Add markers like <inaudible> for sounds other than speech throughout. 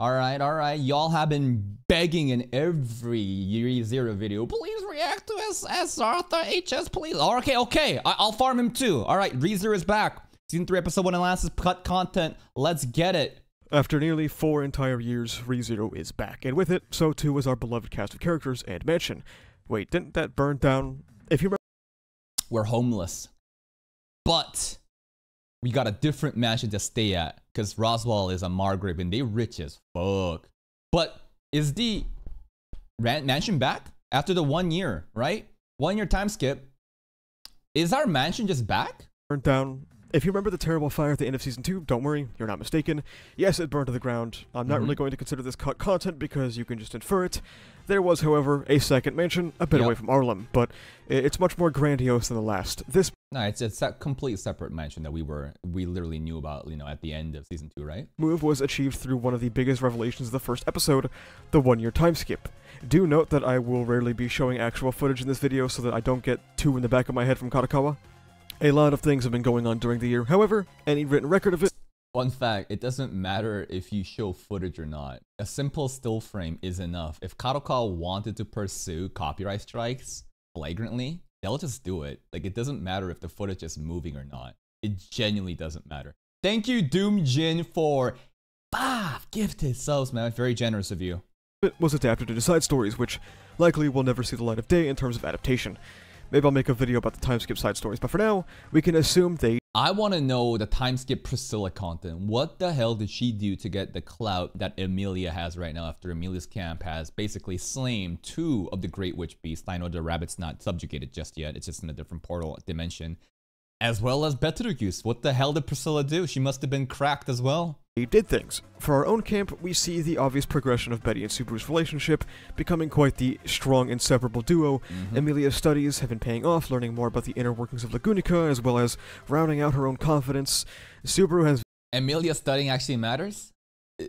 All right, all right. Y'all have been begging in every ReZero video. Please react to AsarathaHS, please. Okay, okay. I- will farm him too. All right, ReZero is back. Season 3, Episode 1 and last is cut content. Let's get it. After nearly four entire years, ReZero is back, and with it, so too is our beloved cast of characters and mansion. Wait, didn't that burn down? If you remember. We're homeless. But we got a different mansion to stay at because Roswaal is a Margrave and they rich as fuck. But is the mansion back after the one year, right? One year time skip. Is our mansion just back? Burned down if you remember the terrible fire at the end of season 2, don't worry, you're not mistaken. Yes, it burned to the ground. I'm not mm-hmm. really going to consider this cut content because you can just infer it. There was, however, a second mansion a bit yep. away from Arlam, but it's much more grandiose than the last. This No, it's it's a complete separate mansion that we were we literally knew about, you know, at the end of season 2, right? Move was achieved through one of the biggest revelations of the first episode, the 1-year time skip. Do note that I will rarely be showing actual footage in this video so that I don't get two in the back of my head from Kadokawa. A lot of things have been going on during the year. However, any written record of it. Fun fact, it doesn't matter if you show footage or not. A simple still frame is enough. If Kadokawa wanted to pursue copyright strikes flagrantly, they'll just do it. Like, it doesn't matter if the footage is moving or not. It genuinely doesn't matter. Thank you, Doom Jin, for five gifted subs, man. Very generous of you. It was adapted into side stories, which likely will never see the light of day in terms of adaptation. Maybe I'll make a video about the time skip side stories, but for now, we can assume they... I want to know the time skip Priscilla content. What the hell did she do to get the clout that Emilia has right now after Emilia's camp has basically slain two of the Great Witch Beasts? I know the rabbit's not subjugated just yet. It's just in a different portal dimension. As well as Betelgeuse. What the hell did Priscilla do? She must have been cracked as well He did things. For our own camp, we see the obvious progression of Betty and Subaru's relationship, becoming quite the strong, inseparable duo. Mm-hmm. Emilia's studies have been paying off, learning more about the inner workings of Lugunica, as well as rounding out her own confidence. Subaru has. Emilia studying actually matters?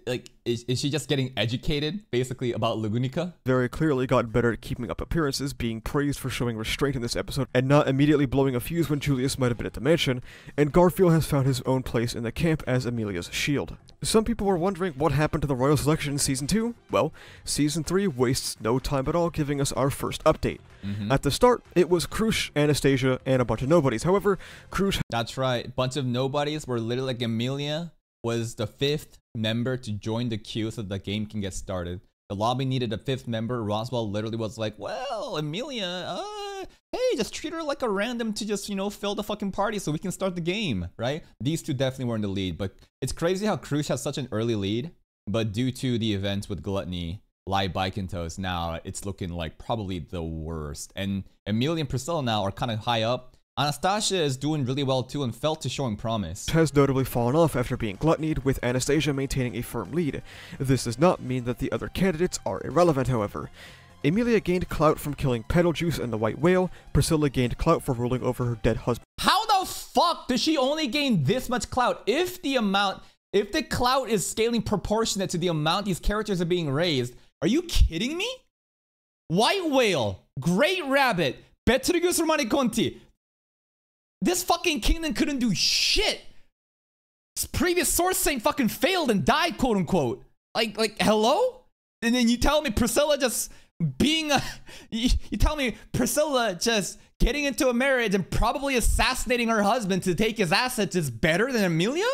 Like is, is she just getting educated basically about Lugunica? Very clearly got better at keeping up appearances, being praised for showing restraint in this episode, and not immediately blowing a fuse when Julius might have been at the mansion, and Garfield has found his own place in the camp as Emilia's shield. Some people were wondering what happened to the Royal Selection in Season 2. Well, Season 3 wastes no time at all giving us our first update. Mm-hmm. At the start, it was Crusch, Anastasia, and a bunch of nobodies. However, Crusch... That's right, bunch of nobodies were literally like Emilia, was the fifth member to join the queue so the game can get started. The lobby needed a fifth member. Roswaal literally was like, well, Emilia, uh, hey, just treat her like a random to just, you know, fill the fucking party so we can start the game, right? These two definitely were in the lead, but it's crazy how Crusch has such an early lead, but due to the events with Gluttony, Live Bike and Toast, now it's looking like probably the worst. And Emilia and Priscilla now are kind of high up. Anastasia is doing really well too and felt to showing promise. Has notably fallen off after being gluttonied, with Anastasia maintaining a firm lead. This does not mean that the other candidates are irrelevant, however. Emilia gained clout from killing Betelgeuse and the White Whale, Priscilla gained clout for ruling over her dead husband. How the fuck does she only gain this much clout if the amount, if the clout is scaling proportionate to the amount these characters are being raised? Are you kidding me? White Whale, Great Rabbit, Betelgeuse Romanée-Conti, this fucking kingdom couldn't do shit. This previous sword saint fucking failed and died, quote unquote. Like, like, hello? And then you tell me Priscilla just being a, <laughs> you, you tell me Priscilla just getting into a marriage and probably assassinating her husband to take his assets is better than Emilia?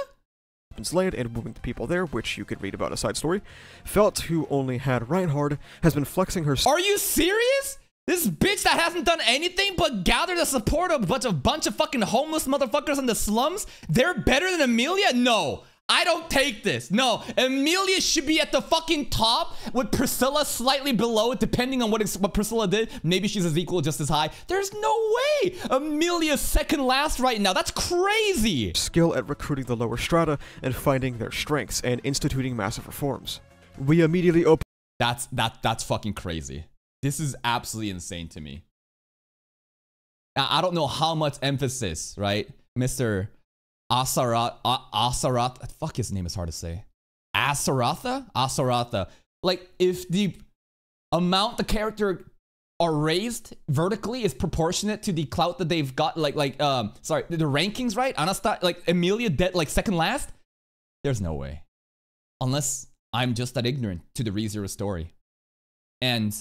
land and moving the people there, which you could read about a side story. Felt, who only had Reinhard, has been flexing her. Are you serious? This bitch that hasn't done anything but gather the support of a bunch of bunch of fucking homeless motherfuckers in the slums. They're better than Amelia? No. I don't take this. No, Amelia should be at the fucking top with Priscilla slightly below it, depending on what, what Priscilla did. Maybe she's as equal, just as high. There's no way Emilia's second last right now. That's crazy. Skill at recruiting the lower strata and finding their strengths and instituting massive reforms. We immediately open. That's that. That's fucking crazy. This is absolutely insane to me. Now, I don't know how much emphasis, right? Mr. Asarat, Asarat, fuck his name is hard to say. Asaratha? Asaratha. Like, if the amount the character are raised vertically is proportionate to the clout that they've got, like, like, um, sorry, the, the rankings, right? Anastat, like, Emilia dead, like, second last? There's no way. Unless I'm just that ignorant to the ReZero story. And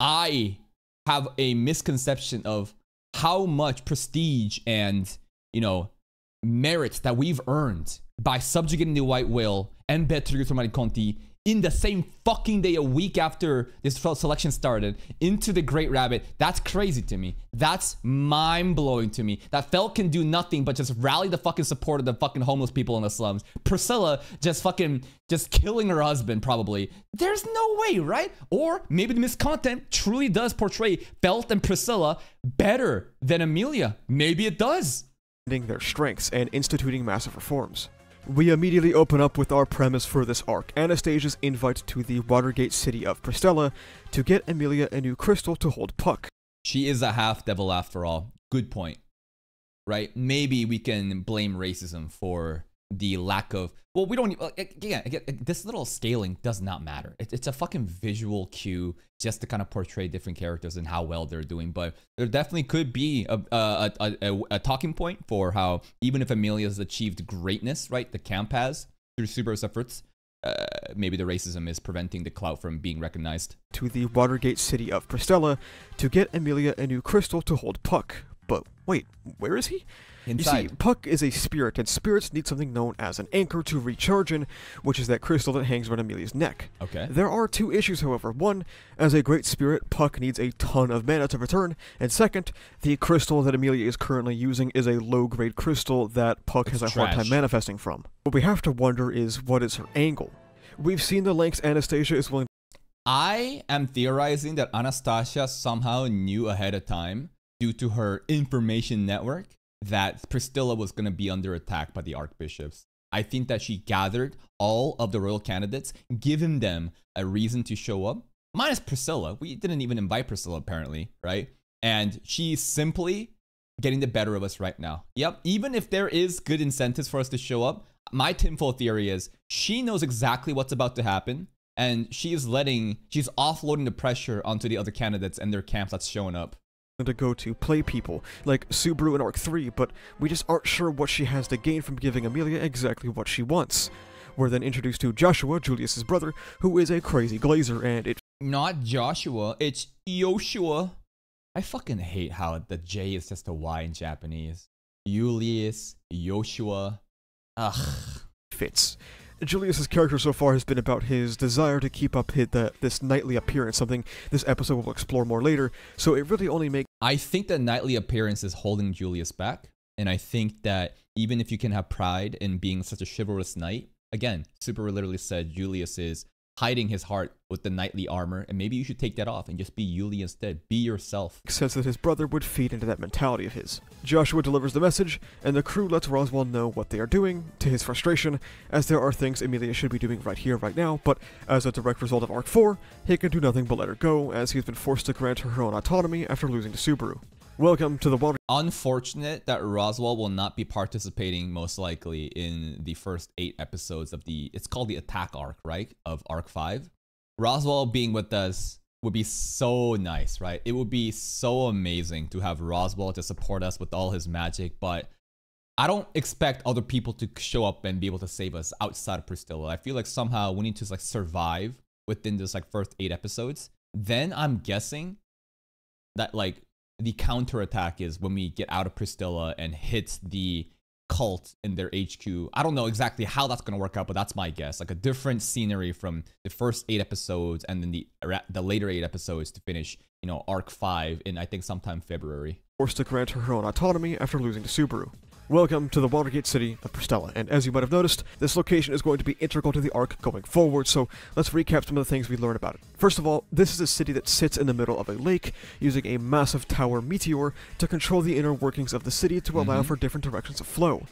I have a misconception of how much prestige and, you know, merit that we've earned by subjugating the white whale and Beatriz Conti in the same fucking day, a week after this selection started, into the Great Rabbit. That's crazy to me. That's mind blowing to me. That Felt can do nothing but just rally the fucking support of the fucking homeless people in the slums. Priscilla just fucking just killing her husband, probably. There's no way, right? Or maybe the miscontent truly does portray Felt and Priscilla better than Amelia. Maybe it does. Their strengths and instituting massive reforms. We immediately open up with our premise for this arc, Anastasia's invite to the Watergate city of Pristella to get Amelia a new crystal to hold Puck. She is a half devil after all. Good point. Right? Maybe we can blame racism for the lack of well we don't again, again this little scaling does not matter it, it's a fucking visual cue just to kind of portray different characters and how well they're doing but there definitely could be a a, a, a, a talking point for how even if amelia's achieved greatness right the camp has through Subaru's efforts uh, maybe the racism is preventing the clout from being recognized. To the Watergate city of Pristella to get Amelia a new crystal to hold Puck. But wait, where is he? Inside. You see, Puck is a spirit, and spirits need something known as an anchor to recharge in, which is that crystal that hangs around Amelia's neck. Okay. There are two issues, however. One, as a great spirit, Puck needs a ton of mana to return, and second, the crystal that Amelia is currently using is a low-grade crystal that Puck It's has a trash. hard time manifesting from. What we have to wonder is, what is her angle? We've seen the lengths Anastasia is willing I am theorizing that Anastasia somehow knew ahead of time due to her information network that Priscilla was going to be under attack by the archbishops. I think that she gathered all of the royal candidates, given them a reason to show up, minus Priscilla. We didn't even invite Priscilla, apparently, right? And she's simply getting the better of us right now. Yep, even if there is good incentives for us to show up, my tinfoil theory is she knows exactly what's about to happen. And she is letting, she's offloading the pressure onto the other candidates and their camps that's showing up to go to play people, like Subaru in Arc 3, but we just aren't sure what she has to gain from giving Amelia exactly what she wants. We're then introduced to Joshua, Julius's brother, who is a crazy glazer, and it Not Joshua, it's Yoshua. I fucking hate how the J is just a Y in Japanese. Julius, Yoshua. Ugh. fits. Julius's character so far has been about his desire to keep up his, the, this knightly appearance, something this episode will explore more later, so it really only makes I think the knightly appearance is holding Julius back. And I think that even if you can have pride in being such a chivalrous knight, again, Super literally said Julius is hiding his heart with the knightly armor, and maybe you should take that off and just be Yuli instead. Be yourself. Says that his brother would feed into that mentality of his. Joshua delivers the message, and the crew lets Roswaal know what they are doing, to his frustration, as there are things Amelia should be doing right here, right now, but as a direct result of Arc 4, he can do nothing but let her go, as he's been forced to grant her her own autonomy after losing to Subaru. Welcome to the Water Unfortunate that Roswaal will not be participating most likely in the first eight episodes of the it's called the attack arc, right? Of arc five. Roswaal being with us would be so nice, right? It would be so amazing to have Roswaal to support us with all his magic, but I don't expect other people to show up and be able to save us outside of Priscilla. I feel like somehow we need to like survive within this like first eight episodes. Then I'm guessing that like the counterattack is when we get out of Pristella and hit the cult in their HQ. I don't know exactly how that's going to work out, but that's my guess. Like a different scenery from the first eight episodes and then the the later eight episodes to finish, you know, arc five in I think sometime February. forced to grant her her own autonomy after losing to Subaru. Welcome to the Watergate city of Pristella, and as you might have noticed, this location is going to be integral to the arc going forward, so let's recap some of the things we learned about it. First of all, this is a city that sits in the middle of a lake, using a massive tower meteor to control the inner workings of the city to allow Mhm. for different directions of flow.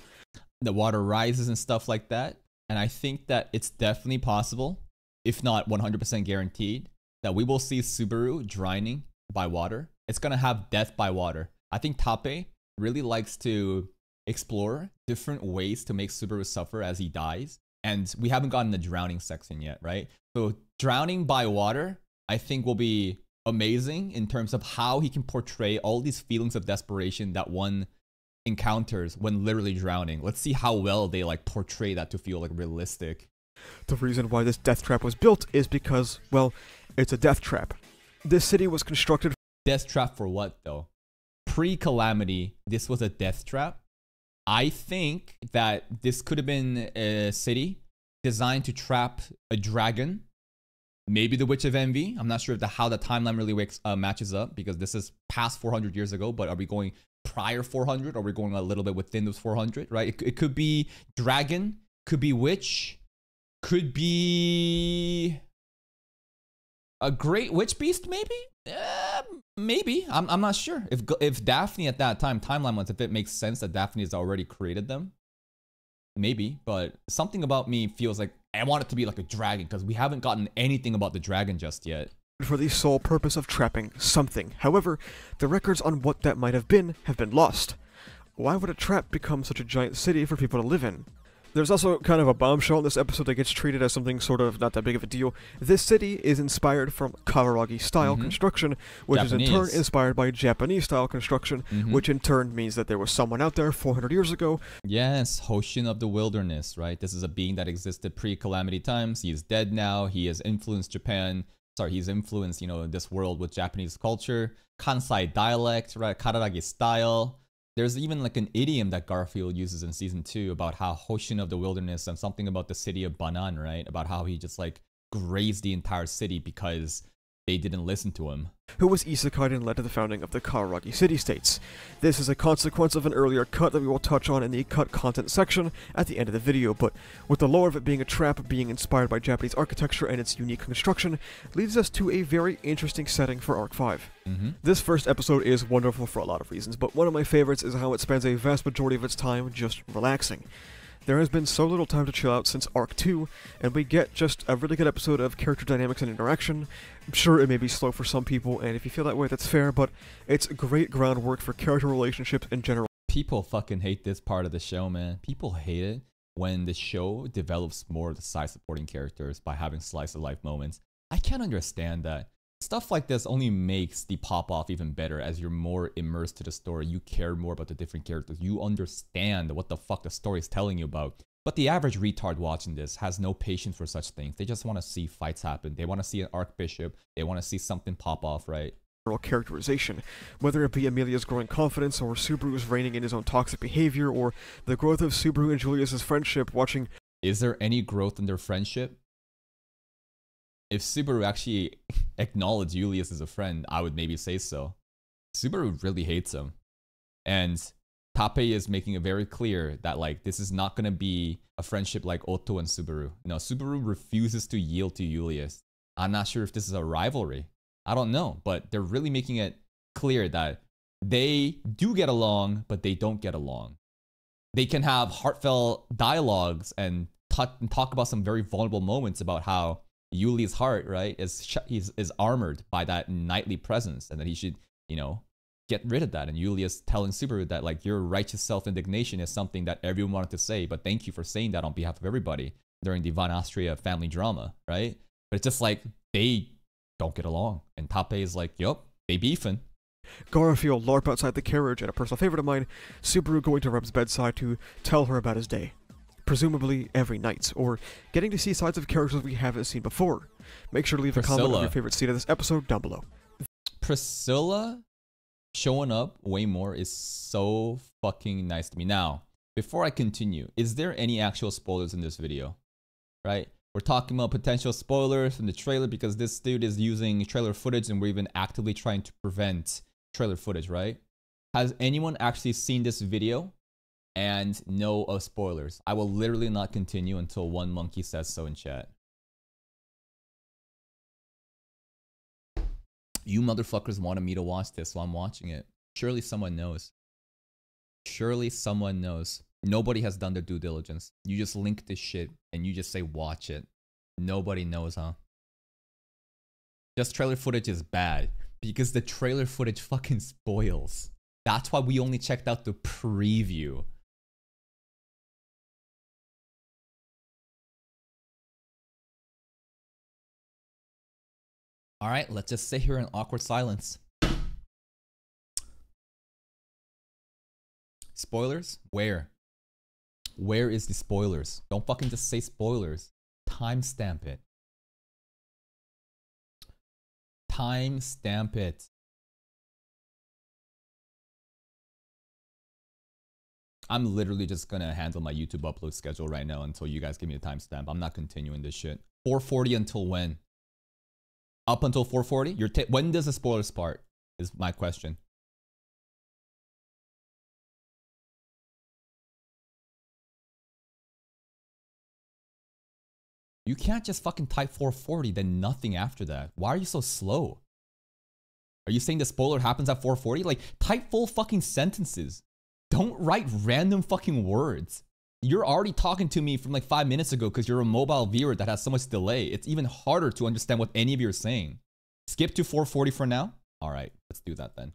the water rises and stuff like that. And I think that it's definitely possible, if not 100% guaranteed, that we will see Subaru drowning by water. It's going to have death by water. I think Tappei really likes to explore different ways to make Subaru suffer as he dies. And we haven't gotten the drowning section yet, right? So drowning by water, I think will be amazing in terms of how he can portray all these feelings of desperation that one encounters when literally drowning. Let's see how well they like portray that to feel like realistic. The reason why this death trap was built is because, well, it's a death trap. This city was constructed Death trap for what though? Pre calamity, this was a death trap. I think that this could have been a city designed to trap a dragon. Maybe the Witch of Envy. I'm not sure if the, how the timeline really wakes, uh, matches up because this is past 400 years ago. But are we going prior 400 or are we going a little bit within those 400? Right? It, it could be dragon, could be witch, could be a great witch beast. Maybe. Uh, maybe. I'm, I'm not sure. If if Daphne at that time timeline wise, if it makes sense that Daphne has already created them, maybe. But something about me feels like I want it to be like a dragon because we haven't gotten anything about the dragon just yet. for the sole purpose of trapping something. However, the records on what that might have been have been lost. Why would a trap become such a giant city for people to live in? There's also kind of a bombshell in this episode that gets treated as something sort of not that big of a deal. This city is inspired from Kararagi style Mhm. construction, which is in turn inspired by Japanese style construction, Mhm. which in turn means that there was someone out there 400 years ago Yes, Hoshin of the Wilderness, right? This is a being that existed pre-calamity times. He is dead now. He has influenced Japan. Sorry, he's influenced, you know, this world with Japanese culture, Kansai dialect, right? Kararagi style. There's even like an idiom that Garfield uses in season two about how Hoshin of the Wilderness and something about the city of Banan, right? About how he just like grazed the entire city because they didn't listen to him. who was isekai and led to the founding of the Kararagi city-states. This is a consequence of an earlier cut that we will touch on in the cut content section at the end of the video, but with the lore of it being a trap being inspired by Japanese architecture and its unique construction, leads us to a very interesting setting for Arc 5. Mm-hmm. This first episode is wonderful for a lot of reasons, but one of my favorites is how it spends a vast majority of its time just relaxing. There has been so little time to chill out since Arc 2, and we get just a really good episode of character dynamics and interaction. I'm sure, it may be slow for some people, and if you feel that way, that's fair, but it's great groundwork for character relationships in general. people fucking hate this part of the show, man. People hate it when the show develops more of the side supporting characters by having slice of life moments. I can't understand that. Stuff like this only makes the pop off even better as you're more immersed to the story. You care more about the different characters. You understand what the fuck the story is telling you about. But the average retard watching this has no patience for such things. They just want to see fights happen. They want to see an archbishop. They want to see something pop off, right? characterization, whether it be Amelia's growing confidence, or Subaru's reigning in his own toxic behavior, or the growth of Subaru and Julius's friendship, watching is there any growth in their friendship? If Subaru actually acknowledged Julius as a friend, I would maybe say so. Subaru really hates him. And Tappei is making it very clear that like this is not gonna be a friendship like Otto and Subaru. No, Subaru refuses to yield to Julius. I'm not sure if this is a rivalry. I don't know, but they're really making it clear that they do get along, but they don't get along. They can have heartfelt dialogues and talk, and talk about some very vulnerable moments about how Yuli's heart, right, is is, is armored by that knightly presence, and that he should, you know, get rid of that. And Yulius telling Subaru that like your righteous self indignation is something that everyone wanted to say, but thank you for saying that on behalf of everybody during the Von Austria family drama, right? But it's just like they don't get along, and Tappei is like, yup, they beefing. Garfield LARP outside the carriage, and a personal favorite of mine, Subaru going to Rem's bedside to tell her about his day. Presumably every night, or getting to see sides of characters we haven't seen before. Make sure to leave a comment Priscilla. on your favorite scene of this episode down below. Priscilla showing up way more is so fucking nice to me. Now, before I continue, is there any actual spoilers in this video? Right? We're talking about potential spoilers from the trailer because this dude is using trailer footage and we're even actively trying to prevent trailer footage, right? Has anyone actually seen this video and no of spoilers? I will literally not continue until one monkey says so in chat. You motherfuckers wanted me to watch this, so I'm watching it. Surely someone knows. Surely someone knows. Nobody has done their due diligence. You just link this shit and you just say watch it. Nobody knows, huh? Just trailer footage is bad because the trailer footage fucking spoils. That's why we only checked out the preview. All right, let's just sit here in awkward silence. Spoilers? Where? Where is the spoilers? Don't fucking just say spoilers. Timestamp it. Timestamp it. I'm literally just gonna handle my YouTube upload schedule right now until you guys give me a timestamp. I'm not continuing this shit. 440 until when? Up until 440? You're when does the spoilers start? Is my question. You can't just fucking type 440 then nothing after that. Why are you so slow? Are you saying the spoiler happens at 440? Like type full fucking sentences. Don't write random fucking words. You're already talking to me from like five minutes ago because you're a mobile viewer that has so much delay. It's even harder to understand what any of you are saying. Skip to 440 for now? All right, let's do that then.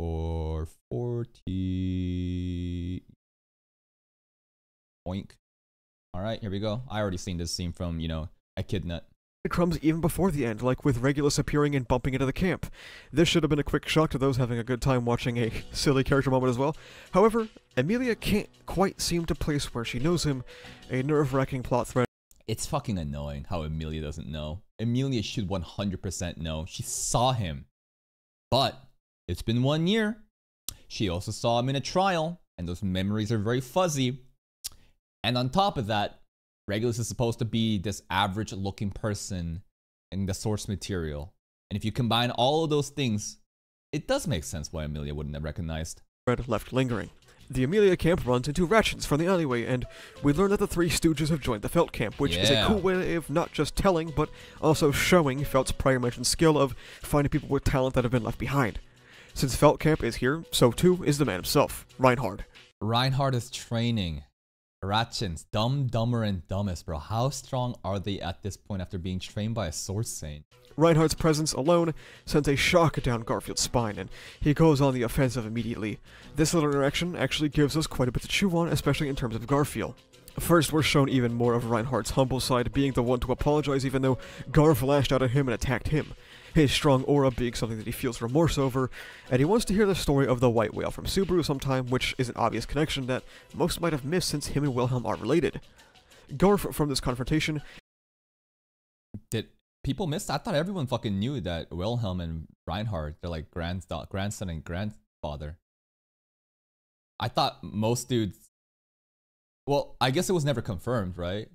440. Oink. All right, here we go. I already seen this scene from, you know, Echidna crumbs even before the end, like with Regulus appearing and bumping into the camp. This should have been a quick shock to those having a good time watching a <laughs> silly character moment as well. However, Amelia can't quite seem to place where she knows him, a nerve-wracking plot thread. It's fucking annoying how Amelia doesn't know. Amelia should 100% know. She saw him. But it's been one year. She also saw him in a trial, and those memories are very fuzzy. And on top of that, Regulus is supposed to be this average looking person in the source material. And if you combine all of those things, it does make sense why Amelia wouldn't have recognized. Red left lingering. The Amelia camp runs into Rachins from the alleyway, and we learn that the Three Stooges have joined the Felt camp, which yeah. is a cool way of not just telling, but also showing Felt's prior mentioned skill of finding people with talent that have been left behind. Since Felt camp is here, so too is the man himself, Reinhard. Reinhard is training. Rachins, dumb, dumber, and dumbest, bro. How strong are they at this point after being trained by a Sword Saint? Reinhardt's presence alone sends a shock down Garfield's spine, and he goes on the offensive immediately. This little interaction actually gives us quite a bit to chew on, especially in terms of Garfield. First, we're shown even more of Reinhardt's humble side, being the one to apologize even though Garf lashed out at him and attacked him his strong aura being something that he feels remorse over, and he wants to hear the story of the white whale from Subaru sometime, which is an obvious connection that most might have missed since him and Wilhelm are related. Garf from this confrontation. Did people miss? I thought everyone fucking knew that Wilhelm and Reinhard, they're like grandson, grandson and grandfather. I thought most dudes. Well, I guess it was never confirmed, right?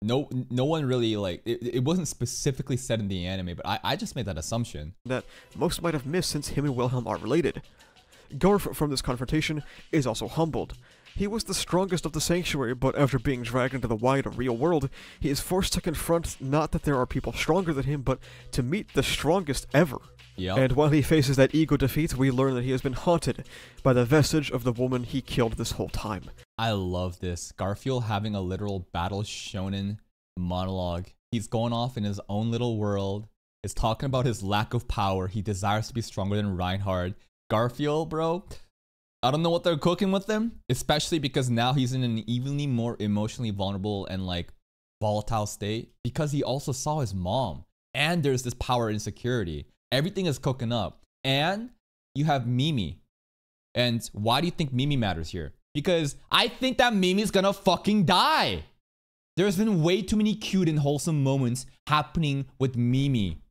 No no one really like it, it wasn't specifically said in the anime but I, I just made that assumption. That most might have missed since him and wilhelm are related. Garf from this confrontation is also humbled. He was the strongest of the sanctuary but after being dragged into the wide real world he is forced to confront not that there are people stronger than him but to meet the strongest ever Yep. And while he faces that ego defeat, we learn that he has been haunted by the vestige of the woman he killed this whole time. I love this. Garfield having a literal battle shonen monologue. He's going off in his own little world. Is talking about his lack of power. He desires to be stronger than Reinhard. Garfield, bro. I don't know what they're cooking with him, especially because now he's in an evenly more emotionally vulnerable and like volatile state because he also saw his mom. And there's this power insecurity. Everything is cooking up. And you have Mimi. And why do you think Mimi matters here? Because I think that Mimi's gonna fucking die. There's been way too many cute and wholesome moments happening with Mimi.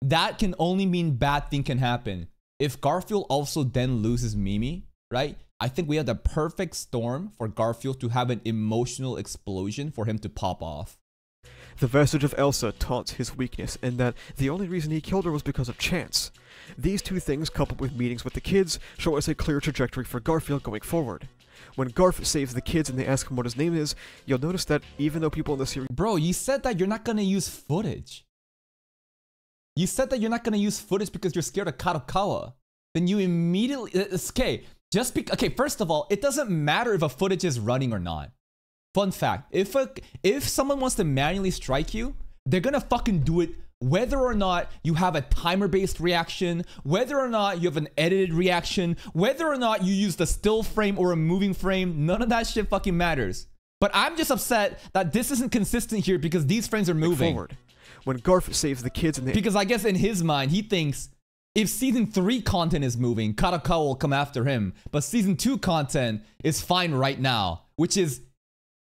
That can only mean bad thing can happen. If Garfield also then loses Mimi, right? I think we have the perfect storm for Garfield to have an emotional explosion for him to pop off. The vestige of Elsa taunts his weakness in that the only reason he killed her was because of chance. These two things, coupled with meetings with the kids, show us a clear trajectory for Garfield going forward. When Garf saves the kids and they ask him what his name is, you'll notice that even though people in the series- Bro, you said that you're not gonna use footage. You said that you're not gonna use footage because you're scared of Kadokawa. Then you immediately- uh, uh, okay, just be- okay, first of all, it doesn't matter if a footage is running or not. Fun fact, if a, if someone wants to manually strike you, they're gonna fucking do it whether or not you have a timer based reaction, whether or not you have an edited reaction, whether or not you use the still frame or a moving frame, none of that shit fucking matters. But I'm just upset that this isn't consistent here because these frames are moving. Forward. When Garf saves the kids and they- Because I guess in his mind, he thinks if season 3 content is moving, Kadokawa will come after him. But season 2 content is fine right now, which is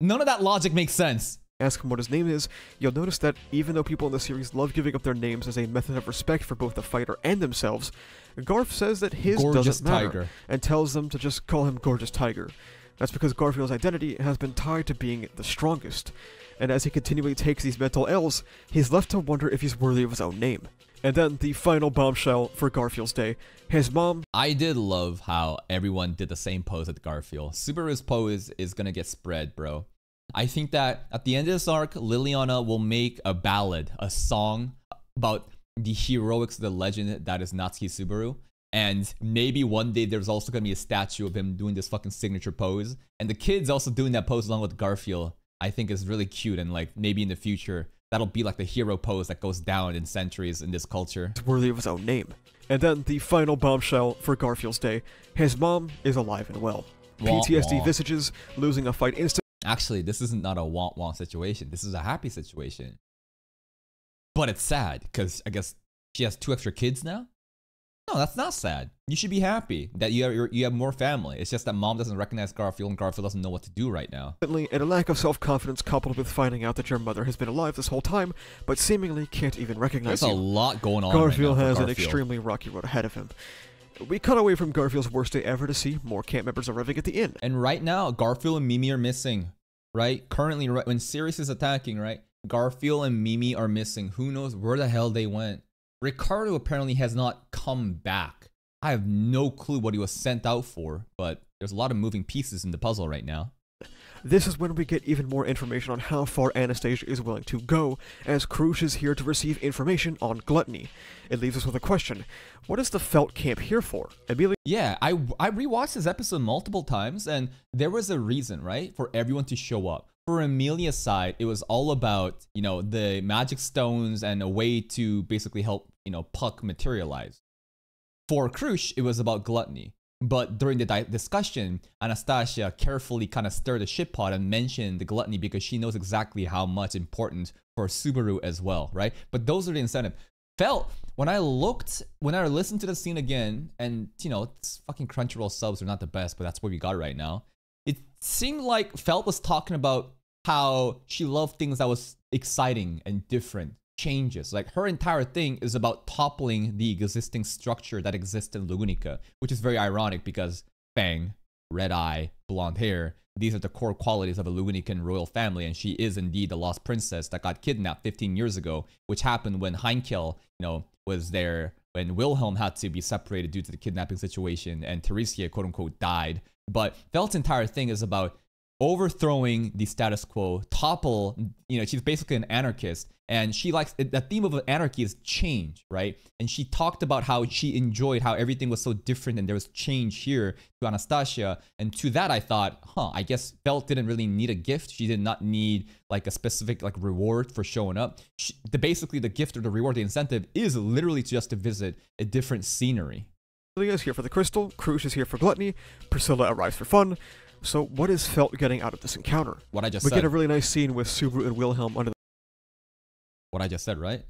None of that logic makes sense. ask him what his name is, you'll notice that even though people in the series love giving up their names as a method of respect for both the fighter and themselves, Garf says that his Gorgeous doesn't matter tiger. and tells them to just call him Gorgeous Tiger. That's because Garfield's identity has been tied to being the strongest, and as he continually takes these mental L's, he's left to wonder if he's worthy of his own name. And then the final bombshell for Garfield's day. His mom I did love how everyone did the same pose at Garfield. Subaru's pose is gonna get spread, bro. I think that at the end of this arc, Liliana will make a ballad, a song about the heroics of the legend that is Natsuki Subaru. And maybe one day there's also gonna be a statue of him doing this fucking signature pose. And the kids also doing that pose along with Garfield, I think is really cute. And like maybe in the future, that'll be like the hero pose that goes down in centuries in this culture. is worthy of his own name. And then the final bombshell for Garfield's day. His mom is alive and well. Wah, PTSD wah. visages, losing a fight instantly. Actually, this isn't not a want want situation. This is a happy situation. But it's sad because I guess she has two extra kids now. No, that's not sad. You should be happy that you have you're- have more family. It's just that mom doesn't recognize Garfield and Garfield doesn't know what to do right now. and a lack of self-confidence coupled with finding out that your mother has been alive this whole time, but seemingly can't even recognize There's a lot going on. Garfield right has for an extremely rocky road ahead of him. We cut away from Garfield's worst day ever to see more camp members arriving at the inn. And right now, Garfield and Mimi are missing. Right? Currently, right when Sirius is attacking, right? Garfield and Mimi are missing. Who knows where the hell they went? Ricardo apparently has not come back. I have no clue what he was sent out for, but there's a lot of moving pieces in the puzzle right now. This is when we get even more information on how far Anastasia is willing to go, as Crusch is here to receive information on gluttony. It leaves us with a question What is the Felt Camp here for? Amelia Yeah, I I rewatched this episode multiple times, and there was a reason, right, for everyone to show up. For Amelia's side, it was all about you know the magic stones and a way to basically help you know Puck materialize. For Crusch, it was about gluttony. But during the di- discussion, Anastasia carefully kind of stirred the shit pot and mentioned the gluttony because she knows exactly how much important for Subaru as well, right? But those are the incentive. Felt when I looked, when I listened to the scene again, and you know, it's fucking Crunchyroll subs are not the best, but that's what we got right now. It seemed like Felt was talking about how she loved things that was exciting and different changes. Like her entire thing is about toppling the existing structure that exists in Lunica, which is very ironic because Fang, red eye, blonde hair, these are the core qualities of a Lunican royal family, and she is indeed the lost princess that got kidnapped 15 years ago, which happened when Heinkel, you know, was there when Wilhelm had to be separated due to the kidnapping situation and Teresia quote unquote died. But Felt's entire thing is about overthrowing the status quo, topple, you know, she's basically an anarchist. And she likes the theme of anarchy is change, right? And she talked about how she enjoyed how everything was so different and there was change here to Anastasia. And to that, I thought, huh, I guess Felt didn't really need a gift. She did not need like a specific like reward for showing up. She, the basically the gift or the reward, the incentive is literally just to visit a different scenery. is here for the crystal, Crusch is here for gluttony, Priscilla arrives for fun. So, what is Felt getting out of this encounter? What I just said. We said. get a really nice scene with Subaru and Wilhelm under the what I just said, right?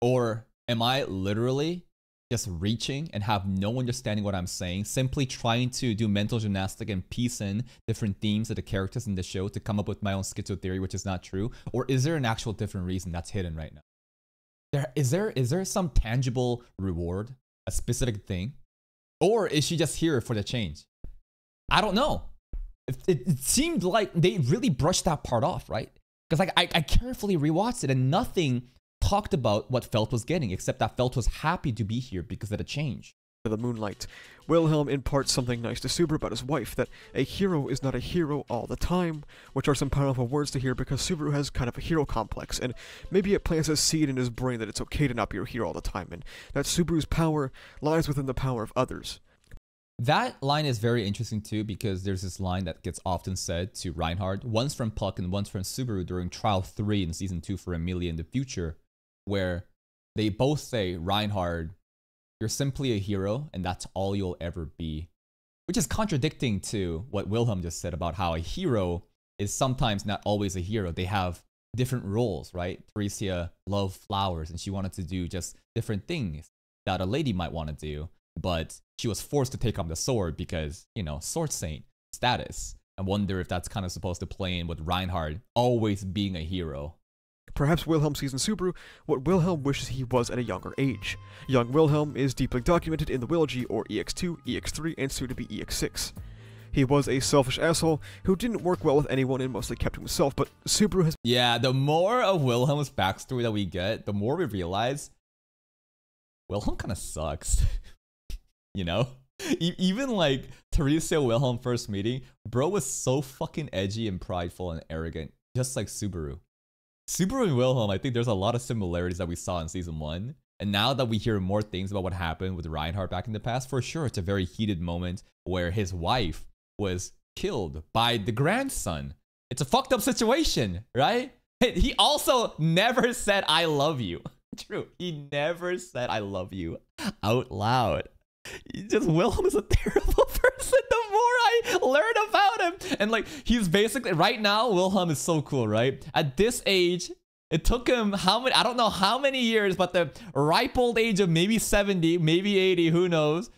Or am I literally just reaching and have no understanding what I'm saying, simply trying to do mental gymnastic and piece in different themes of the characters in the show to come up with my own schizo theory, which is not true? Or is there an actual different reason that's hidden right now? There is there is there some tangible reward, a specific thing? Or is she just here for the change? I don't know. It, it, seemed like they really brushed that part off, right? Because like I, I carefully rewatched it and nothing talked about what Felt was getting, except that Felt was happy to be here because of the change. the moonlight. Wilhelm imparts something nice to Subaru about his wife, that a hero is not a hero all the time, which are some powerful words to hear because Subaru has kind of a hero complex, and maybe it plants a seed in his brain that it's okay to not be a hero all the time, and that Subaru's power lies within the power of others. That line is very interesting too because there's this line that gets often said to Reinhard, once from Puck and once from Subaru during Trial 3 in Season 2 for Amelia in the future, where they both say, Reinhard, you're simply a hero and that's all you'll ever be. Which is contradicting to what Wilhelm just said about how a hero is sometimes not always a hero. They have different roles, right? Theresia loved flowers and she wanted to do just different things that a lady might want to do but she was forced to take on the sword because, you know, sword saint status. I wonder if that's kind of supposed to play in with Reinhardt always being a hero. Perhaps Wilhelm sees in Subaru what Wilhelm wishes he was at a younger age. Young Wilhelm is deeply documented in the Wilgi or EX2, EX3, and soon to be EX6. He was a selfish asshole who didn't work well with anyone and mostly kept to himself, but Subaru has Yeah, the more of Wilhelm's backstory that we get, the more we realize Wilhelm kind of sucks. <laughs> you know? <laughs> Even like Teresa Wilhelm first meeting, bro was so fucking edgy and prideful and arrogant, just like Subaru. Subaru and Wilhelm, I think there's a lot of similarities that we saw in season one. And now that we hear more things about what happened with Reinhardt back in the past, for sure, it's a very heated moment where his wife was killed by the grandson. It's a fucked up situation, right? He also never said, I love you. <laughs> True. He never said, I love you out loud. Just Wilhelm is a <laughs> terrible person the more I learn about him. And like he's basically right now, Wilhelm is so cool, right? At this age, it took him how many I don't know how many years, but the ripe old age of maybe 70, maybe 80, who knows.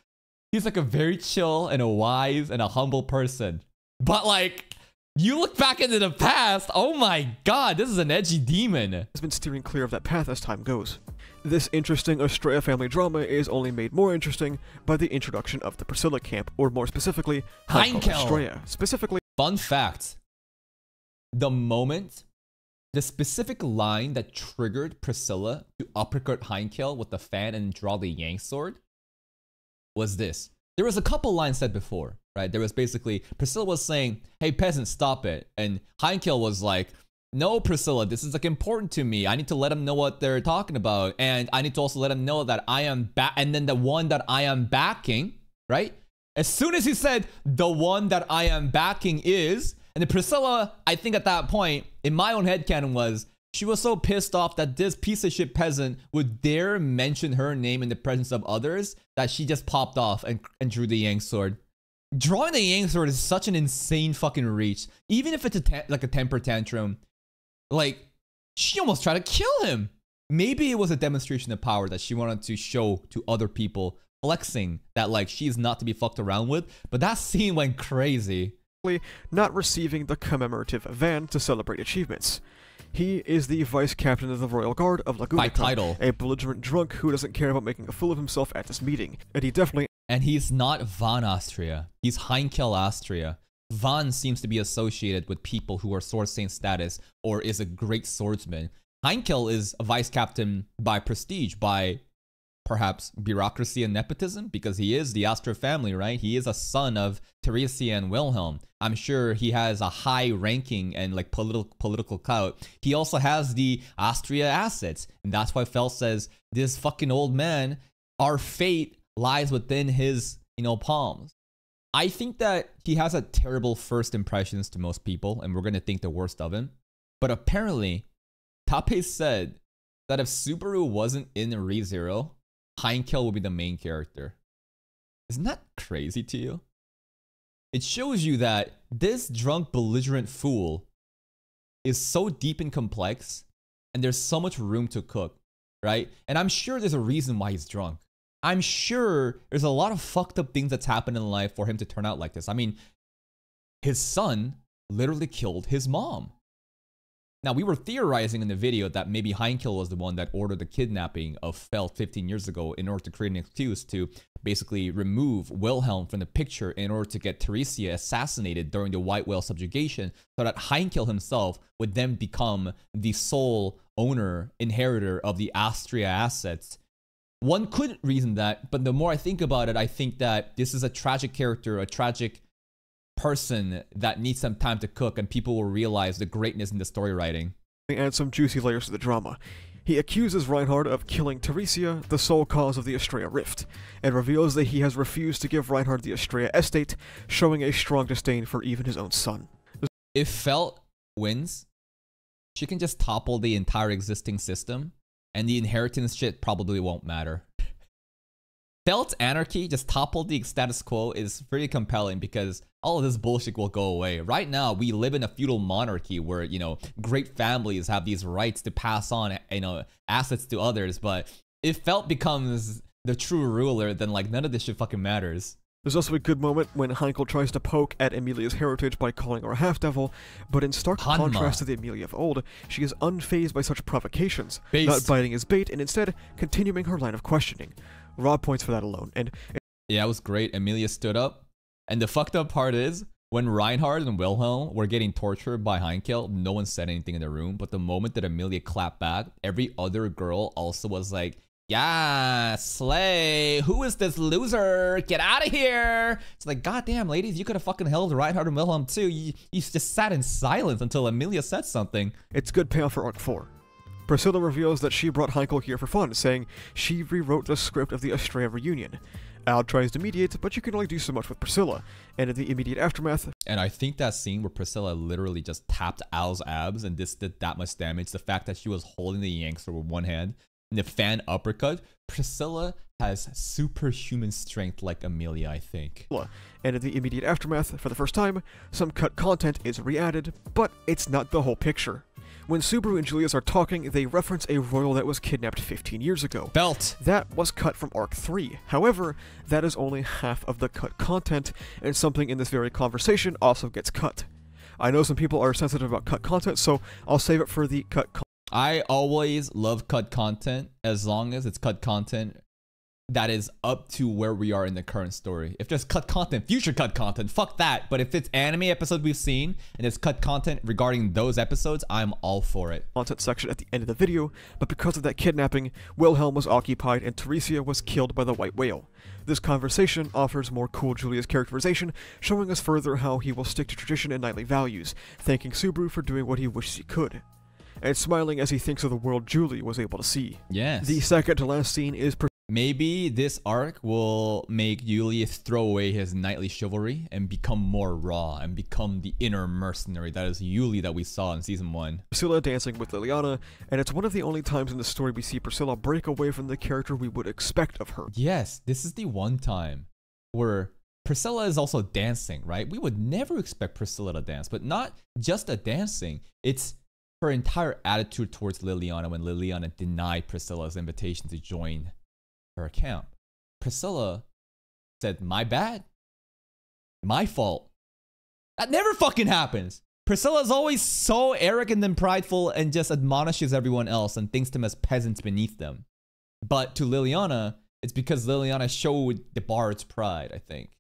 He's like a very chill and a wise and a humble person. But like you look back into the past, oh my god, this is an edgy demon. Has been steering clear of that path as time goes. This interesting Astraea family drama is only made more interesting by the introduction of the Priscilla camp, or more specifically, Heinkel. Astraea. Specifically, Fun fact the moment, the specific line that triggered Priscilla to uppercut Heinkel with the fan and draw the Yang sword was this. There was a couple lines said before, right? There was basically Priscilla was saying, "Hey peasant, stop it," and Heinkel was like, "No, Priscilla, this is like important to me. I need to let them know what they're talking about, and I need to also let them know that I am back." And then the one that I am backing, right? As soon as he said the one that I am backing is, and then Priscilla, I think at that point, in my own headcanon was she was so pissed off that this piece of shit peasant would dare mention her name in the presence of others that she just popped off and, and drew the Yang sword. Drawing the Yang sword is such an insane fucking reach. Even if it's a like a temper tantrum, like she almost tried to kill him. Maybe it was a demonstration of power that she wanted to show to other people, flexing that like she's not to be fucked around with. But that scene went crazy. not receiving the commemorative van to celebrate achievements. He is the vice captain of the Royal Guard of Laguna. By title. a belligerent drunk who doesn't care about making a fool of himself at this meeting, and he definitely And he's not Van Austria. He's Heinkel Austria. Van seems to be associated with people who are sword saint status or is a great swordsman. Heinkel is a vice captain by prestige, by perhaps bureaucracy and nepotism, because he is the Austria family, right? He is a son of Teresia and Wilhelm. I'm sure he has a high ranking and like political political clout. He also has the Austria assets, and that's why Felt says this fucking old man, our fate lies within his, you know, palms. I think that he has a terrible first impressions to most people, and we're gonna think the worst of him. But apparently, Tappei said that if Subaru wasn't in ReZero, Heinkel would be the main character. Isn't that crazy to you? It shows you that this drunk, belligerent fool is so deep and complex, and there's so much room to cook, right? And I'm sure there's a reason why he's drunk. I'm sure there's a lot of fucked up things that's happened in life for him to turn out like this. I mean, his son literally killed his mom. Now, we were theorizing in the video that maybe Heinkel was the one that ordered the kidnapping of Felt 15 years ago in order to create an excuse to basically remove Wilhelm from the picture in order to get Teresia assassinated during the White Whale subjugation so that Heinkel himself would then become the sole owner, inheritor of the Austria assets. One could reason that, but the more I think about it, I think that this is a tragic character, a tragic person that needs some time to cook, and people will realize the greatness in the story writing. add some juicy layers to the drama. He accuses Reinhardt of killing Teresia, the sole cause of the Astraea rift, and reveals that he has refused to give Reinhardt the Astraea estate, showing a strong disdain for even his own son. If Felt wins, she can just topple the entire existing system, and the inheritance shit probably won't matter. Felt's anarchy, just topple the status quo, is pretty compelling because all of this bullshit will go away. Right now, we live in a feudal monarchy where, you know, great families have these rights to pass on, you know, assets to others. But if Felt becomes the true ruler, then like none of this shit fucking matters. There's also a good moment when Heinkel tries to poke at Amelia's heritage by calling her a half-devil, but in stark Hanma. contrast to the Amelia of old, she is unfazed by such provocations, Based. not biting his bait and instead continuing her line of questioning. Raw points for that alone, and Yeah, it was great. Amelia stood up. And the fucked up part is when Reinhard and Wilhelm were getting tortured by Heinkel, no one said anything in the room. But the moment that Amelia clapped back, every other girl also was like, yeah, slay. Who is this loser? Get out of here. It's like, goddamn, ladies, you could have fucking held Reinhard and Wilhelm too. You, you just sat in silence until Emilia said something. it's good payoff for Arc 4. Priscilla reveals that she brought Heinkel here for fun, saying she rewrote the script of the Astrea reunion. Al tries to mediate, but you can only do so much with Priscilla, and in the immediate aftermath, And I think that scene where Priscilla literally just tapped Al's abs and this did that much damage, the fact that she was holding the Yankster with one hand and the fan uppercut, Priscilla has superhuman strength like Emilia, I think. and in the immediate aftermath, for the first time, some cut content is re-added, but it's not the whole picture. When Subaru and Julius are talking, they reference a royal that was kidnapped 15 years ago. Belt. That was cut from Arc 3. However, that is only half of the cut content, and something in this very conversation also gets cut. I know some people are sensitive about cut content, so I'll save it for the cut content. I always love cut content as long as it's cut content that is up to where we are in the current story. If there's cut content, future cut content, fuck that. But if it's anime episodes we've seen and it's cut content regarding those episodes, I'm all for it. content section at the end of the video, but because of that kidnapping, Wilhelm was occupied and Teresia was killed by the white whale. This conversation offers more cool Julius characterization, showing us further how he will stick to tradition and knightly values, thanking Subaru for doing what he wishes he could, and smiling as he thinks of the world Julie was able to see. Yes. The second to last scene is Maybe this arc will make Julius throw away his knightly chivalry and become more raw and become the inner mercenary that is Yuli that we saw in season one. Priscilla dancing with Liliana, and it's one of the only times in the story we see Priscilla break away from the character we would expect of her. Yes, this is the one time where Priscilla is also dancing, right? We would never expect Priscilla to dance, but not just a dancing. It's her entire attitude towards Liliana when Liliana denied Priscilla's invitation to join her camp. Priscilla said, My bad. My fault. That never fucking happens. Priscilla's always so arrogant and prideful and just admonishes everyone else and thinks them as peasants beneath them. But to Liliana, it's because Liliana showed the bard's pride, I think.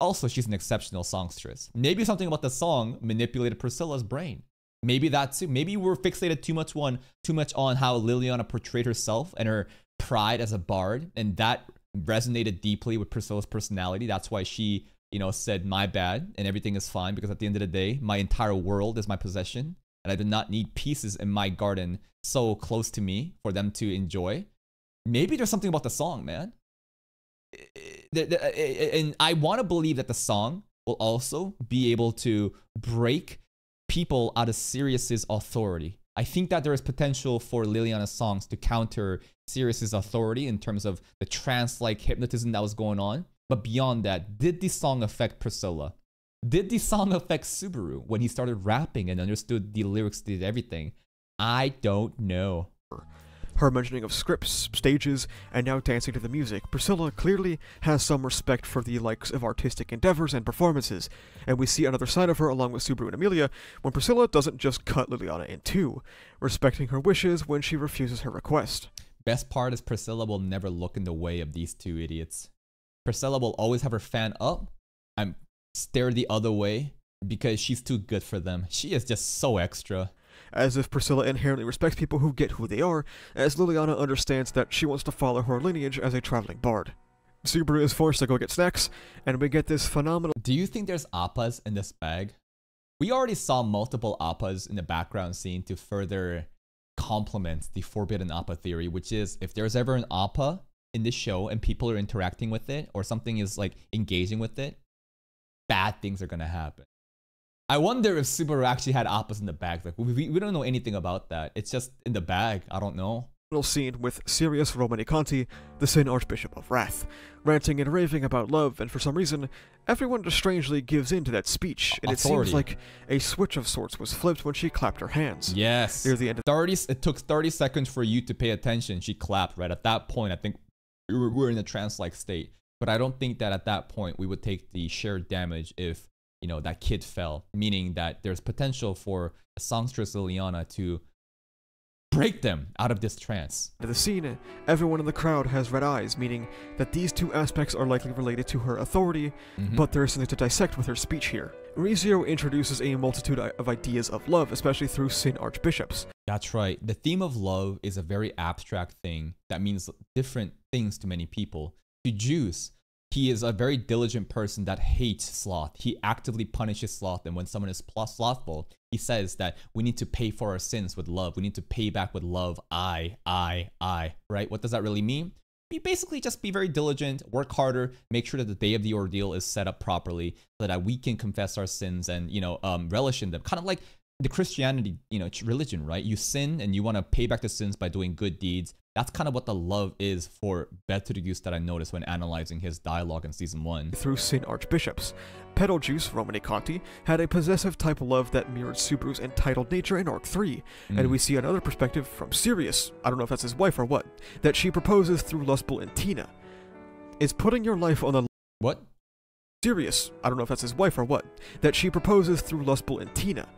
Also, she's an exceptional songstress. Maybe something about the song manipulated Priscilla's brain. Maybe that's. Maybe we're fixated too much on too much on how Liliana portrayed herself and her pride as a bard, and that resonated deeply with Priscilla's personality. That's why she, you know, said my bad and everything is fine because at the end of the day, my entire world is my possession, and I do not need pieces in my garden so close to me for them to enjoy. Maybe there's something about the song, man. And I want to believe that the song will also be able to break people out of Sirius's authority. I think that there is potential for Liliana's songs to counter Sirius's authority in terms of the trance-like hypnotism that was going on. But beyond that, did the song affect Priscilla? Did the song affect Subaru when he started rapping and understood the lyrics did everything? I don't know. Her mentioning of scripts, stages, and now dancing to the music, Priscilla clearly has some respect for the likes of artistic endeavors and performances, and we see another side of her along with Subaru and Emilia when Priscilla doesn't just cut Liliana in two, respecting her wishes when she refuses her request. Best part is Priscilla will never look in the way of these two idiots. Priscilla will always have her fan up and stare the other way because she's too good for them. She is just so extra. As if Priscilla inherently respects people who get who they are, as Liliana understands that she wants to follow her lineage as a traveling bard. Subaru is forced to go get snacks, and we get this phenomenal Do you think there's appas in this bag? We already saw multiple appas in the background scene to further complement the forbidden appa theory, which is if there's ever an appa in this show and people are interacting with it or something is like engaging with it, bad things are gonna happen. I wonder if Subaru actually had appas in the bag. Like we, we don't know anything about that. It's just in the bag. I don't know. scene with Sirius Romanée-Conti, the Sin Archbishop of Wrath, ranting and raving about love, and for some reason, everyone just strangely gives in to that speech, and Authority. it seems like a switch of sorts was flipped when she clapped her hands. Yes. Near the end of 30 it took 30 seconds for you to pay attention she clapped right at that point i think we were, we were in a trance like state But I don't think that at that point we would take the shared damage if you know that kid fell, meaning that there's potential for a songstress Liliana to break them out of this trance. The scene, everyone in the crowd has red eyes, meaning that these two aspects are likely related to her authority, Mhm. but there is something to dissect with her speech here. ReZero introduces a multitude of ideas of love, especially through Sin Archbishops. That's right. The theme of love is a very abstract thing that means different things to many people. To Juice, he is a very diligent person that hates sloth. He actively punishes sloth, and when someone is slothful, he says that we need to pay for our sins with love. We need to pay back with love. I, I, I. Right? What does that really mean? Be basically just be very diligent, work harder, make sure that the day of the ordeal is set up properly, so that we can confess our sins and you know um, relish in them. Kind of like the Christianity, you know, religion, right? You sin and you want to pay back the sins by doing good deeds. That's kind of what the love is for Betelgeuse that I noticed when analyzing his dialogue in season one. through Sin Archbishops. Betelgeuse, Romanée-Conti, had a possessive type of love that mirrored Subaru's entitled nature in Arc 3. And Mm. we see another perspective from Sirius, I don't know if that's his wife or what, that she proposes through Lustful and Tina. Is putting your life on the What? Sirius, I don't know if that's his wife or what, that she proposes through Lustful and Tina.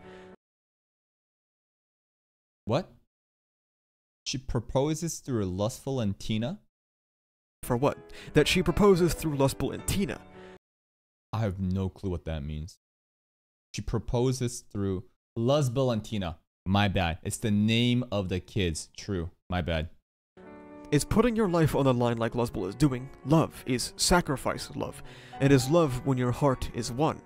What? She proposes through lustful and Tina? For what? That she proposes through Lustful and Tina. I have no clue what that means. She proposes through Luzbel and Tina. My bad. It's the name of the kids. True. My bad. Is putting your life on the line like Luzbel is doing. Love is sacrifice love. It is love when your heart is one.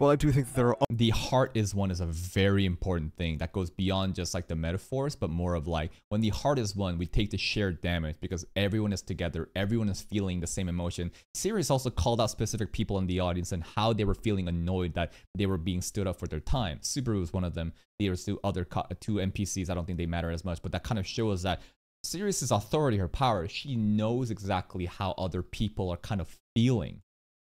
Well, I do think that there are the heart is one is a very important thing that goes beyond just like the metaphors but more of like when the heart is one we take the shared damage because everyone is together everyone is feeling the same emotion. Sirius also called out specific people in the audience and how they were feeling annoyed that they were being stood up for their time. Subaru was one of them. There's two other two NPCs I don't think they matter as much but that kind of shows that Sirius's authority her power she knows exactly how other people are kind of feeling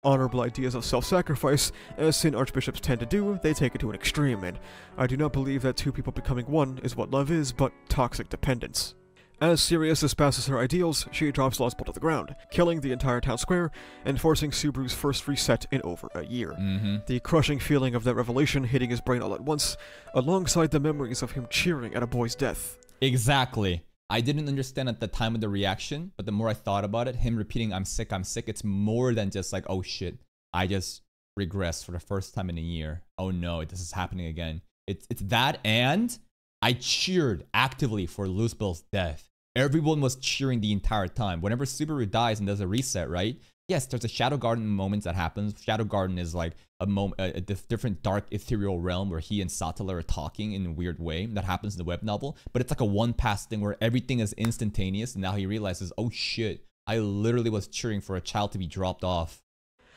honorable ideas of self-sacrifice, as Sin Archbishops tend to do, they take it to an extreme, and I do not believe that two people becoming one is what love is, but toxic dependence. As Sirius espouses her ideals, she drops Luzbel to the ground, killing the entire town square, and forcing Subaru's first reset in over a year. mm-hmm. The crushing feeling of that revelation hitting his brain all at once, alongside the memories of him cheering at a boy's death. Exactly. I didn't understand at the time of the reaction, but the more I thought about it, him repeating, I'm sick, I'm sick, it's more than just like, oh shit, I just regressed for the first time in a year. Oh no, this is happening again. It's, it's that, and I cheered actively for Luzbel's death. Everyone was cheering the entire time. Whenever Subaru dies and does a reset, right? Yes, there's a Shadow Garden moment that happens. Shadow Garden is like a moment, a, a dif- different dark ethereal realm where he and Satella are talking in a weird way. That happens in the web novel, but it's like a one pass thing where everything is instantaneous. And now he realizes, oh shit, I literally was cheering for a child to be dropped off.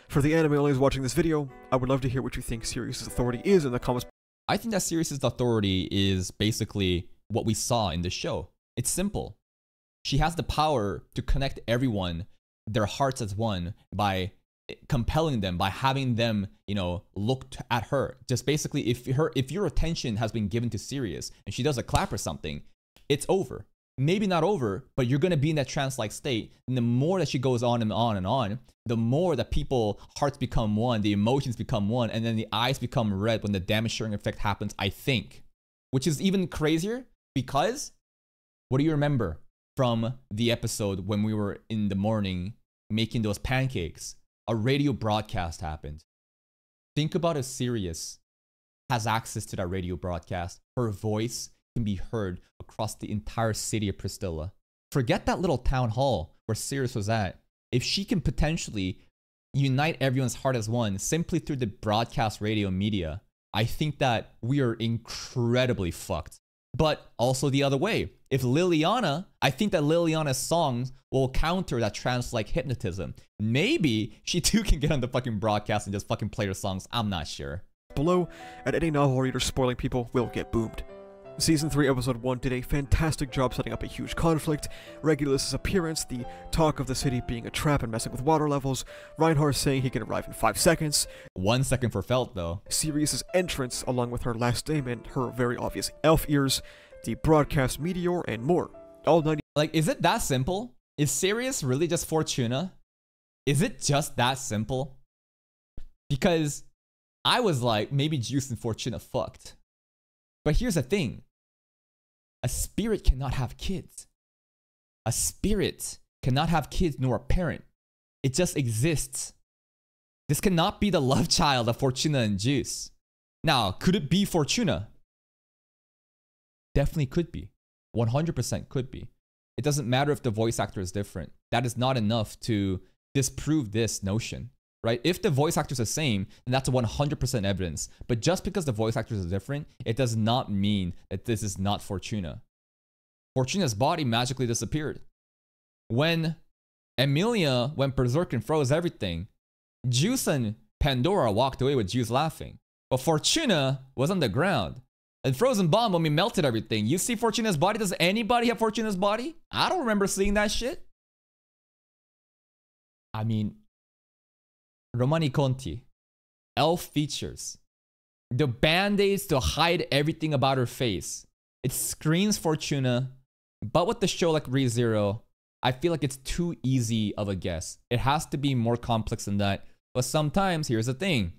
For the anime onlys watching this video, I would love to hear what you think Sirius' authority is in the comments I think that Sirius's authority is basically what we saw in the show. It's simple. She has the power to connect everyone, their hearts as one, by compelling them, by having them, you know, look at her. Just basically, if her, if your attention has been given to Sirius and she does a clap or something, it's over. Maybe not over, but you're gonna be in that trance-like state. And the more that she goes on and on and on, the more that people hearts become one, the emotions become one, and then the eyes become red when the damage sharing effect happens. I think, which is even crazier because what do you remember from the episode when we were in the morning making those pancakes? A radio broadcast happened. Think about if Sirius has access to that radio broadcast. Her voice can be heard across the entire city of Pristella. Forget that little town hall where Sirius was at. If she can potentially unite everyone's heart as one simply through the broadcast radio media, I think that we are incredibly fucked. But also the other way. If Liliana, I think that Liliana's songs will counter that trance like hypnotism. Maybe she <laughs> too can get on the fucking broadcast and just fucking play her songs. I'm not sure. below, and any novel reader spoiling people will get boomed. Season 3, Episode 1 did a fantastic job setting up a huge conflict, Regulus' appearance, the talk of the city being a trap and messing with water levels, Reinhard saying he can arrive in 5 seconds, One second for Felt though. Sirius's entrance along with her last name and her very obvious elf ears, the broadcast meteor, and more. All 90 Like, is it that simple? Is Sirius really just Fortuna? Is it just that simple? Because I was like, maybe Juice and Fortuna fucked. But here's the thing a spirit cannot have kids. A spirit cannot have kids nor a parent. It just exists. This cannot be the love child of Fortuna and Juice. Now, could it be Fortuna? Definitely could be. 100% could be. It doesn't matter if the voice actor is different. That is not enough to disprove this notion, right? If the voice actor is the same, then that's 100% evidence. But just because the voice actors are different, it does not mean that this is not Fortuna. Fortuna's body magically disappeared. When Emilia went berserk and froze everything, Juice and Pandora walked away with Juice laughing. But Fortuna was on the ground. And Frozen Bond, when we melted everything, you see Fortuna's body? Does anybody have Fortuna's body? I don't remember seeing that shit. I mean, Romanée-Conti, elf features, the band aids to hide everything about her face. It screams Fortuna, but with the show like ReZero, I feel like it's too easy of a guess. It has to be more complex than that. But sometimes, here's the thing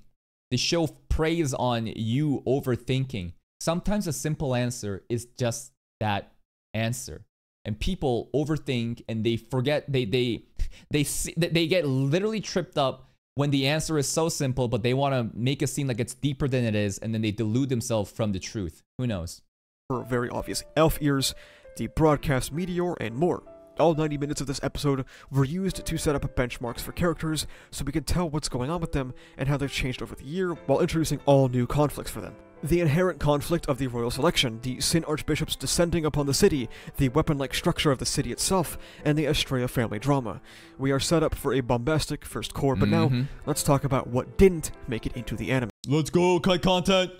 the show preys on you overthinking. Sometimes a simple answer is just that answer. And people overthink and they forget they they <laughs> they see, they get literally tripped up when the answer is so simple, but they want to make it seem like it's deeper than it is, and then they delude themselves from the truth. Who knows? Very obvious elf ears, the broadcast meteor, and more. All 90 minutes of this episode were used to set up benchmarks for characters so we could tell what's going on with them and how they've changed over the year while introducing all new conflicts for them. The inherent conflict of the royal selection, the Sin Archbishops descending upon the city, the weapon-like structure of the city itself, and the Astrea family drama. We are set up for a bombastic first cour, but Mhm. now let's talk about what didn't make it into the anime. Let's go, cut content.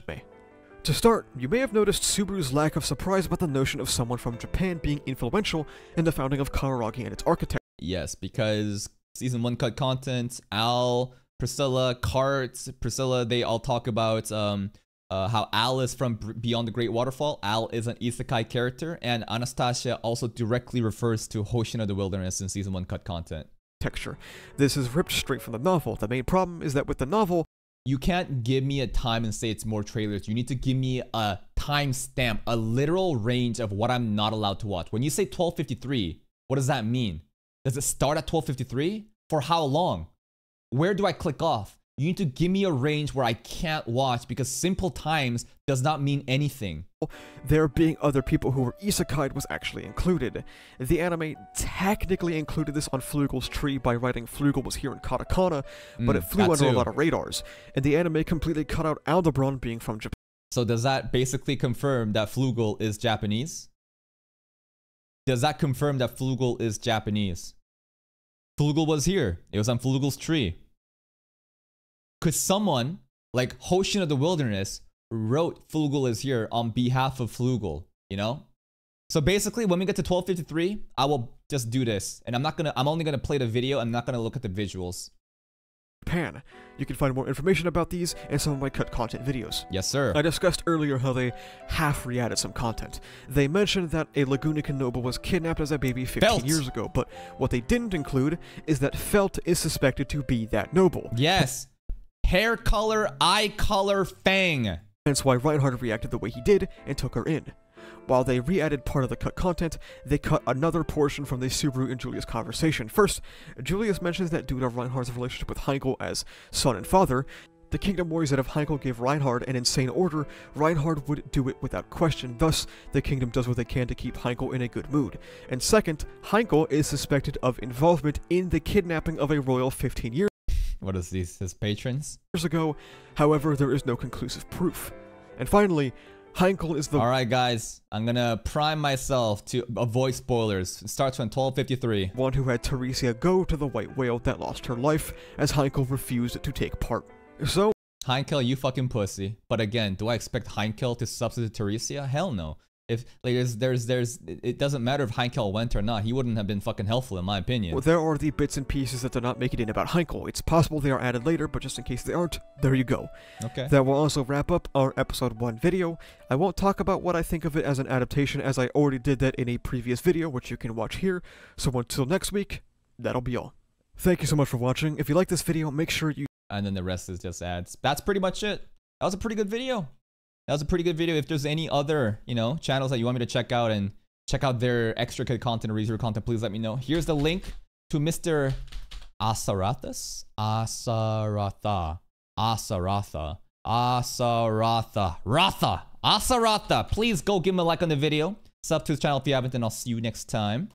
To start, you may have noticed Subaru's lack of surprise about the notion of someone from Japan being influential in the founding of Kararagi and its architecture. Yes, because season one cut content, Al, Priscilla, Cart, Priscilla, they all talk about um, uh, how Al is from Beyond the Great Waterfall. Al is an isekai character, and Anastasia also directly refers to Hoshin of the Wilderness in season one cut content. Texture. This is ripped straight from the novel. The main problem is that with the novel, You can't give me a time and say it's more trailers. You need to give me a time stamp, a literal range of what I'm not allowed to watch. When you say 1253, what does that mean? Does it start at 1253? For how long? Where do I click off? You need to give me a range where I can't watch because simple times does not mean anything. there being other people who were isekai was actually included. The anime technically included this on Flugel's tree by writing Flugel was here in katakana, but Mm, it flew under a lot of radars, and the anime completely cut out Aldebaran being from Japan. So does that basically confirm that Flugel is Japanese? Does that confirm that Flugel is Japanese? Flugel was here. It was on Flugel's tree. Could someone like Hoshin of the Wilderness wrote Flugel is here on behalf of Flugel, you know? So basically, when we get to 1253, I will just do this. And I'm not gonna, I'm only gonna play the video. I'm not gonna look at the visuals. Japan. You can find more information about these in some of my cut content videos. Yes, sir. I discussed earlier how they half re-added some content. They mentioned that a Lugunican noble was kidnapped as a baby 15 Felt. years ago, but what they didn't include is that Felt is suspected to be that noble. Yes. Hair color, eye color, fang. Hence why Reinhard reacted the way he did and took her in. While they re-added part of the cut content, they cut another portion from the Subaru and Julius conversation. First, Julius mentions that due to Reinhard's relationship with Heinkel as son and father, the kingdom worries that if Heinkel gave Reinhard an insane order, Reinhard would do it without question. Thus, the kingdom does what they can to keep Heinkel in a good mood. And second, Heinkel is suspected of involvement in the kidnapping of a royal 15 years What is these? His patrons? Years ago. However, there is no conclusive proof. And finally, Heinkel is the All right, guys. I'm gonna prime myself to avoid spoilers. It starts from 1253. one who had Teresia go to the white whale that lost her life, as Heinkel refused to take part. So, Heinkel, you fucking pussy. But again, do I expect Heinkel to substitute Teresia? Hell no. If like there's there's there's it doesn't matter if Heinkel went or not. He wouldn't have been fucking helpful in my opinion. Well, there are the bits and pieces that do not make it in about Heinkel. It's possible they are added later, but just in case they aren't, there you go. Okay. That will also wrap up our episode 1 video. I won't talk about what I think of it as an adaptation, as I already did that in a previous video, which you can watch here. So until next week, that'll be all. Thank you so much for watching. If you like this video, make sure you and then the rest is just ads. That's pretty much it. That was a pretty good video. That was a pretty good video. If there's any other, you know, channels that you want me to check out and check out their extra good content or reserve content, please let me know. Here's the link to Mr. Asarathas. Asaratha. Asaratha. Asaratha. Ratha. Asaratha. Please go give him a like on the video. Sub to his channel if you haven't, and I'll see you next time.